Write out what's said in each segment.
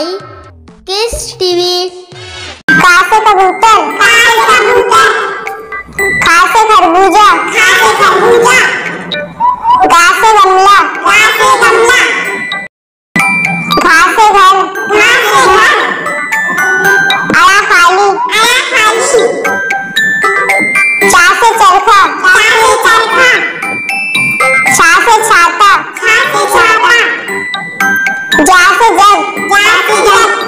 By किस TV खासे कबूतर खासे कबूतर कासे खरबूजा खासे खरबूजा कासे गमला कासे गमला कासे घर कासे घर आया खाली आया खाली चासे चरखा चासे चरखा छासे छाता छासे छाता जासे जग Stop!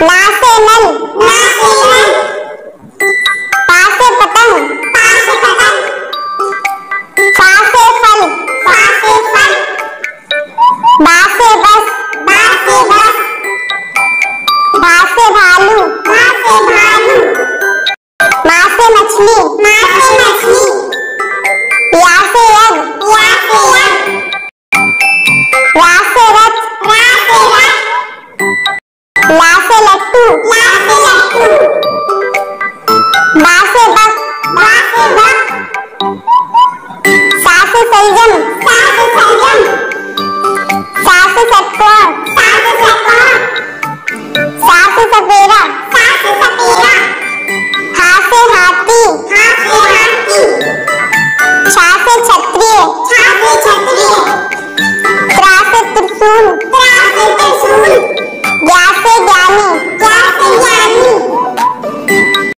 लासे मन लासे मन पासे पतंग पासे पतंग फासे फल फासे फल बासे बस बासे बस भासे भालू भासे भालू मासे मछली मासे मछली यासे यज्ञ यासे यज्ञ रासे रथ रासे रथ लासे 太阳，八分太阳。